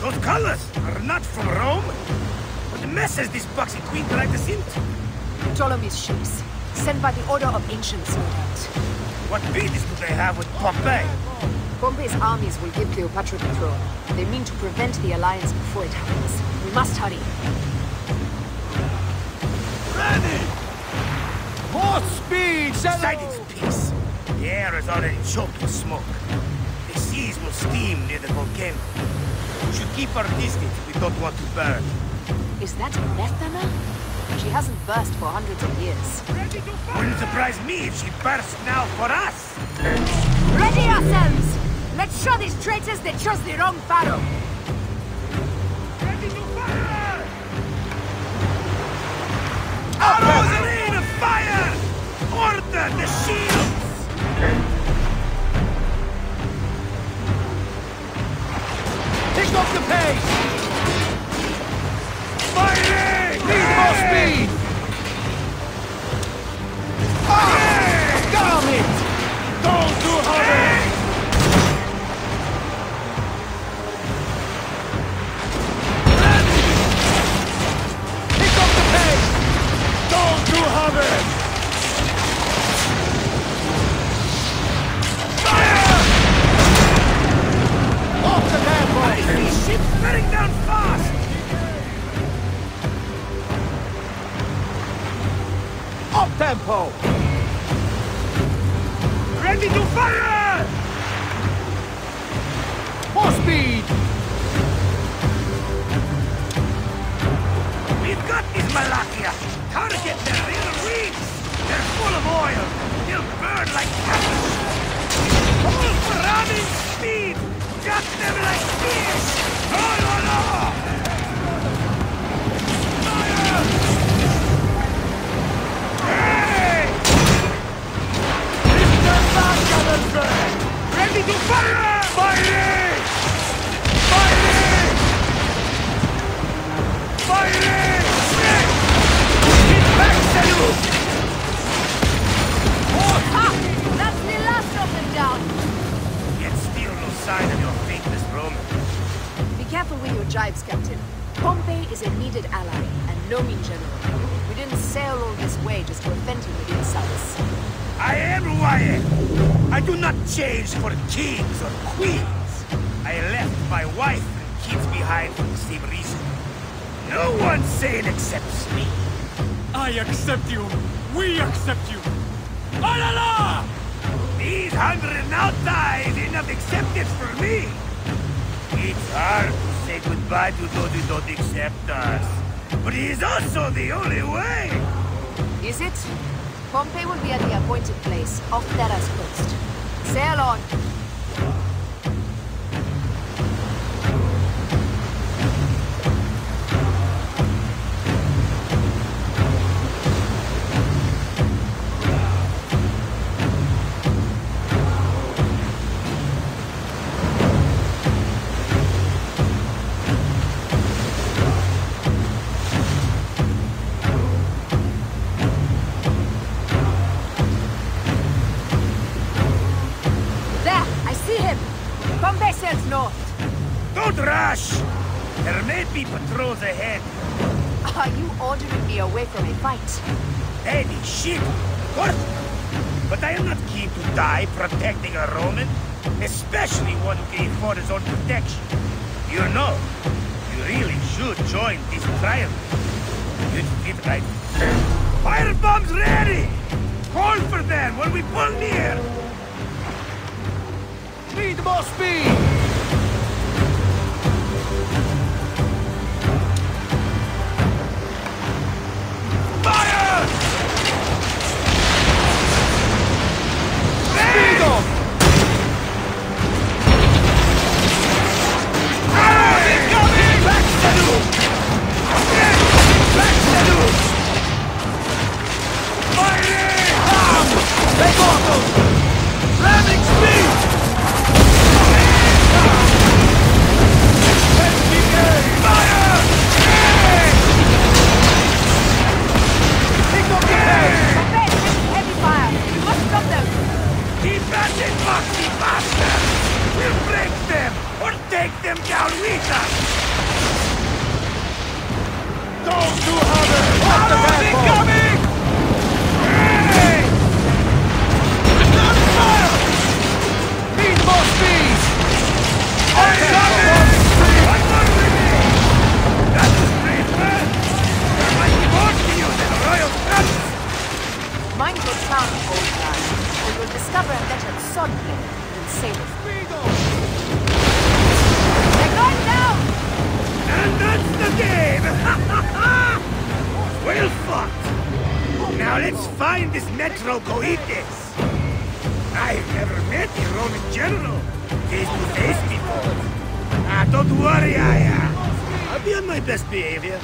Those colors are not from Rome. What mess has this boxy queen dragged us into? Ptolemy's ships, sent by the Order of Ancients, no doubt. What business do they have with Pompey? Pompey's armies will give Cleopatra the throne. They mean to prevent the alliance before it happens. We must hurry. Ready! More speed, Poseidon's peace. The air is already choked with smoke. The seas will steam near the volcano. We should keep our distance if we don't want to burn. Is that a Methana? She hasn't burst for hundreds of years. Wouldn't surprise me if she bursts now for us. Ready ourselves! Let's show these traitors they chose the wrong pharaoh! Up the pace! Firing! Need more speed! Ah! Tempo! Ready to fire! More speed! With your jibes, Captain. Pompey is a needed ally, and no mean general. We didn't sail all this way just to offend him with insults. I am who I am. I do not change for kings or queens. I left my wife and kids behind for the same reason. No one sane accepts me. I accept you! We accept you! Alala! These hundred nautai is enough acceptance for me. It's hard to say goodbye to those who don't accept us. But it is also the only way. Is it? Pompey will be at the appointed place, off Terra's coast. Sail on! Sails north! Don't rush. There may be patrols ahead. Are you ordering me away from a fight? Any ship, of course. But I am not keen to die protecting a Roman, especially one who can afford his own protection. You know, you really should join this trial. You'd fit right. Fire bombs ready! Call for them when we pull near! Need more speed! Fire! Speed up! Ah, Arrows incoming! Back! Back us! Ramming Find your town, old man, and you'll discover a better sod here than Sailor. They're going down! And that's the game! well fought! Now let's find this Metro Coites! I've never met a Roman general face-to-face -face before. Ah, don't worry, Aya. Uh, I'll be on my best behavior.